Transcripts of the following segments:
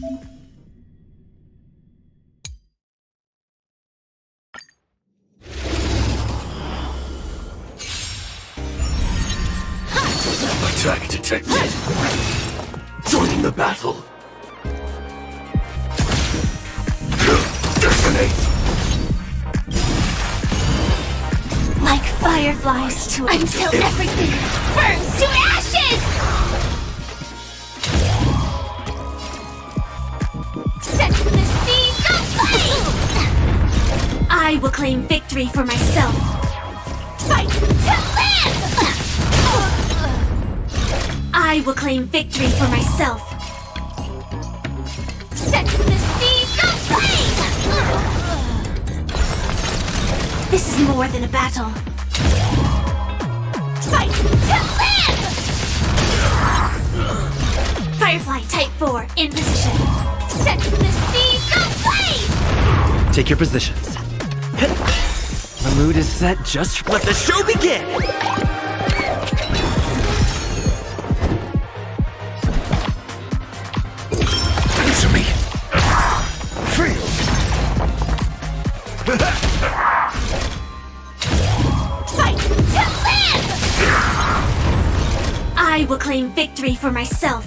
Attack detected. Joining the battle. Detonate. Like fireflies to until everything burns to ashes! I will claim victory for myself. Fight to live! I will claim victory for myself. Set the seas aflame! This is more than a battle. Fight to live! Firefly Type 4 in position. Set the seas aflame! Take your positions. The mood is set just let the show begin! Answer me. Free. Fight to live! I will claim victory for myself.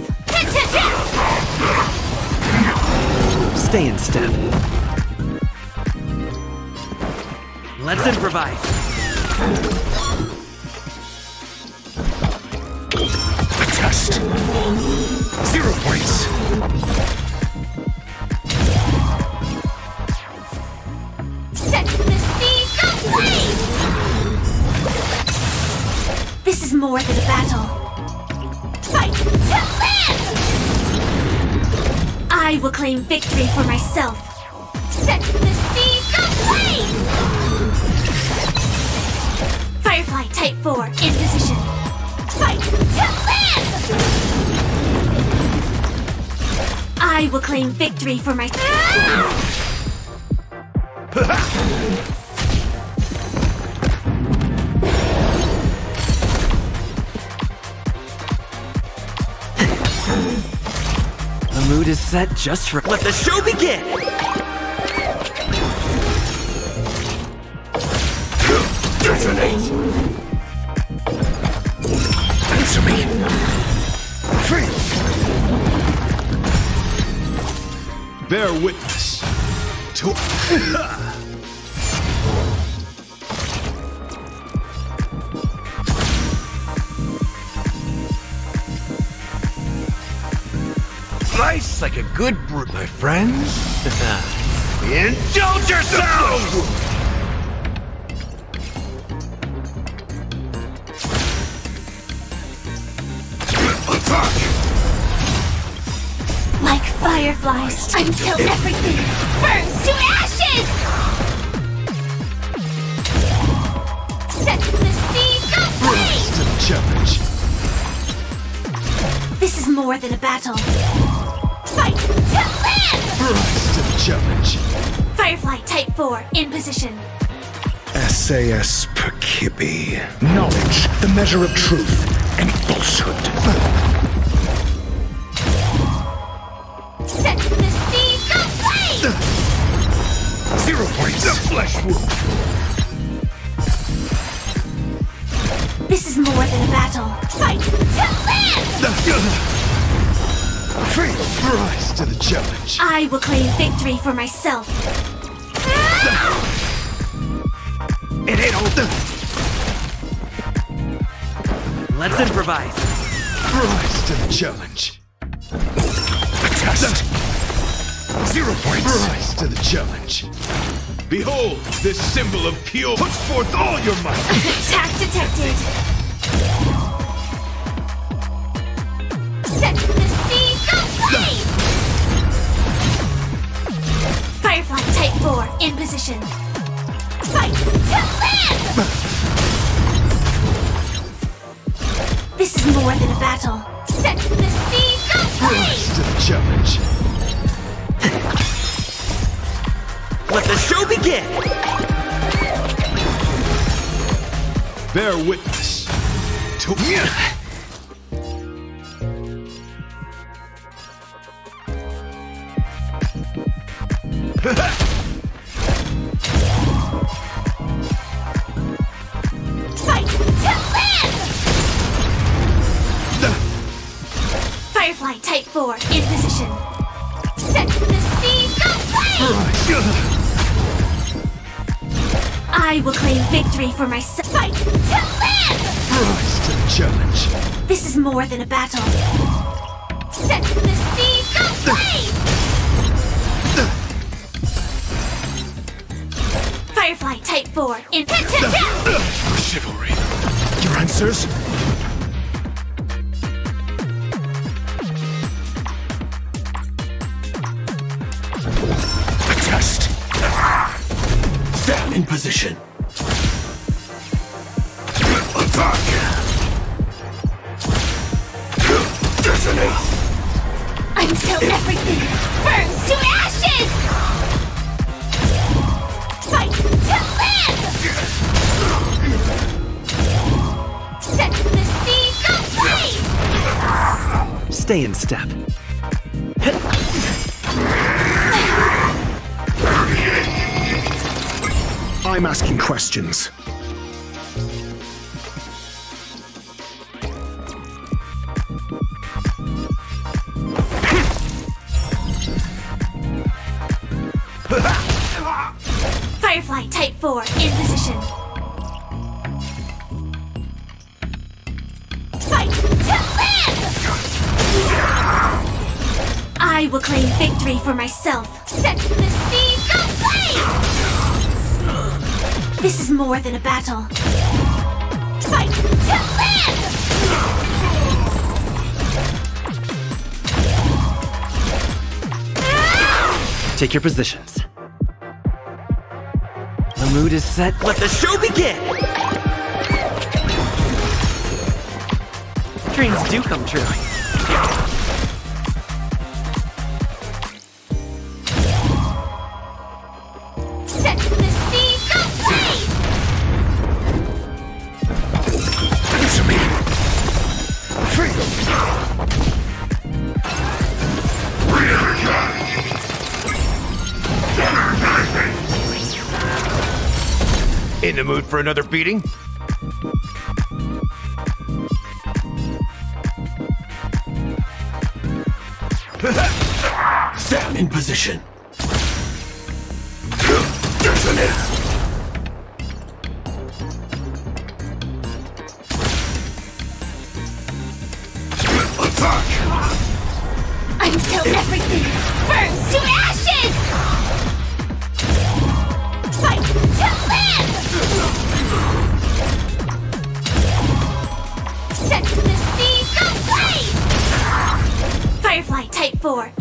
Stay in step. Let's improvise. A Test. Zero points. Set the seas aflame! This is more than a battle. Fight to live! I will claim victory for myself. Set Firefly Type 4 in position. Fight to live! I will claim victory for myself. The mood is set just for let the show begin! Answer me. Free. Bear witness to. Nice like a good brute, my friends. Indulge yourselves! Fireflies until everything burns to ashes! Set the seas aflame! To the challenge. This is more than a battle. Fight to live! Rise to the challenge. Firefly Type 4 in position. SAS Perkibi. Knowledge, the measure of truth and falsehood. Zero points. The flesh wound. This is more than a battle. Fight to live! Free. Rise to the challenge. I will claim victory for myself. It ain't all. Let's improvise. Rise to the challenge. Test. Zero points. Rise to the challenge. Behold, this symbol of pure. Put forth all your might. Attack detected. Set the seas aflame! Firefly Type 4 in position. Fight to live! This is more than a battle. Set the seas aflame! Rise to the challenge. Let the show begin! Bear witness to. Fight to live! Firefly Type 4 in position. Set the seeds aflame! I will claim victory for myself. Fight to live! To challenge. This is more than a battle. Set the seeds aflame! Firefly Type 4 in chivalry. Your answers? Stand in position. Attack. Destiny. Until everything burns to ashes! Fight to live! Set the seeds aflame! Stay in step. I'm asking questions. Firefly Type 4 in position. Fight to live! I will claim victory for myself. Set This is more than a battle. Fight to! Take your positions. The mood is set. Let the show begin! Dreams do come true. In the mood for another beating? Stand in position. Destiny. Attack! Until everything burns to ashes!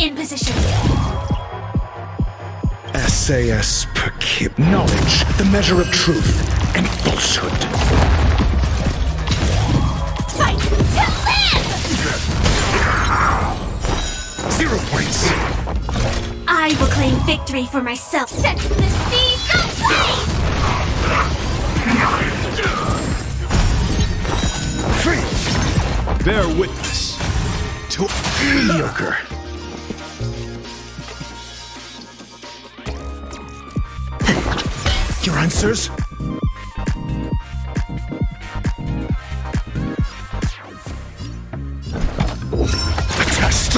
In position. SAS per kip. Knowledge, the measure of truth and falsehood. Fight to live! Zero points. I will claim victory for myself. Set the seeds aflame! Free. Bear witness to Mediocre. Answers? a test.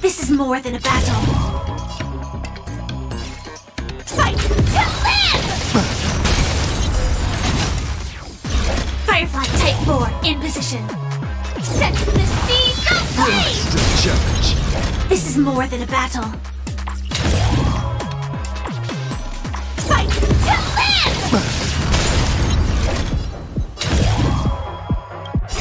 This is more than a battle. Fight to live! Firefly Type 4 in position. Set the seeds aflame! Rise to the challenge. This is more than a battle.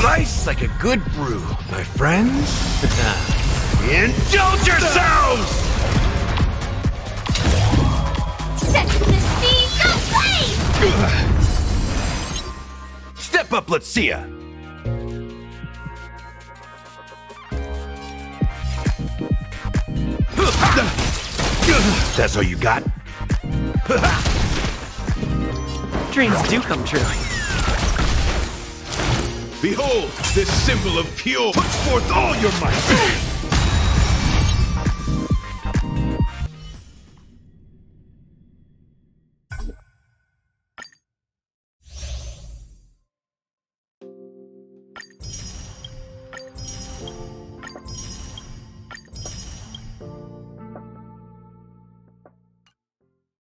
Nice like a good brew, my friends. Indulge yourselves! Set the seeds aflame! Step up, let's see ya. That's all you got? Dreams do come true. Behold, this symbol of pure puts forth all your might.